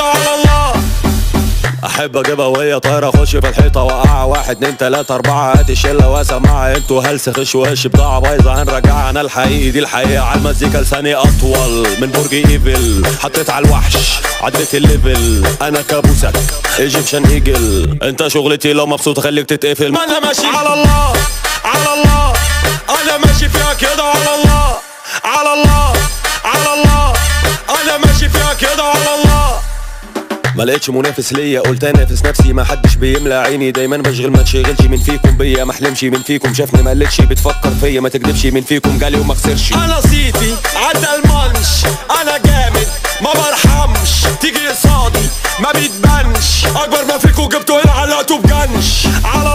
كده على الله أحب أجيبها وهي طايرة أخش في الحيطة وقع واحد اتنين تلاتة أربعة هات الشلة واسمعها. أنتوا هلس خش وش بضاعة بايظة. هنرجعها أنا الحقيقي دي الحقيقة. على المزيكا لساني أطول. من برج إيفل حطيت على الوحش عديت ال level. أنا كابوسك Egyptian eagle أنت شغلتي لو مبسوط اخليك تتقفل. ما أنا ماشي. على الله على الله. أنا ماشي فيها كده على الله. على الله على الله. أنا ماشي فيها كده على الله. ما لقيتش منافس ليا قلت أنافس نفسي. ما حدش بيملى عيني. دايما بشغل ما تشغلش من فيكم بيا. ما احلمش من فيكم. شافني ما قلتش بتفكر فيا. ما تكدبش من فيكم. جالي وما خسرش. أنا صيتي عدى المانش أنا جامد ما برحمش. تيجي قصادي ما بيتبانش أكبر ما فيكم جبتوا هنا علقتوا بجنش على